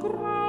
Christ.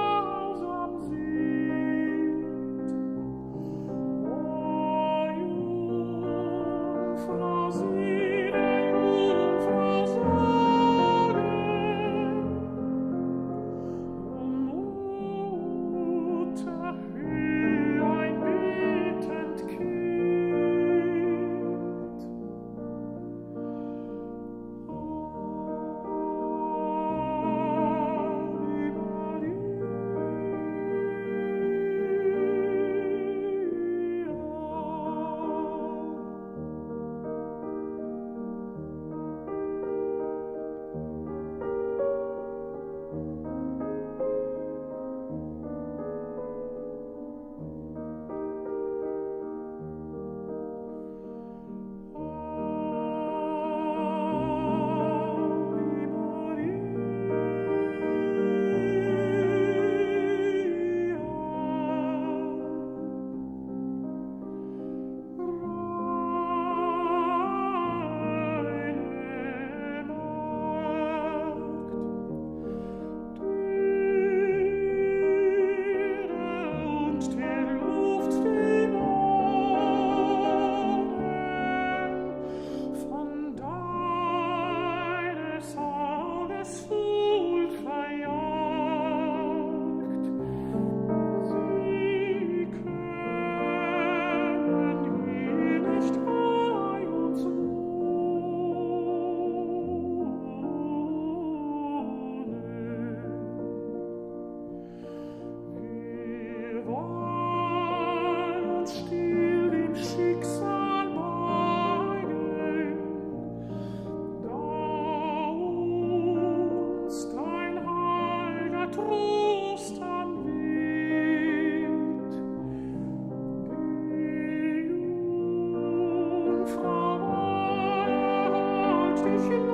是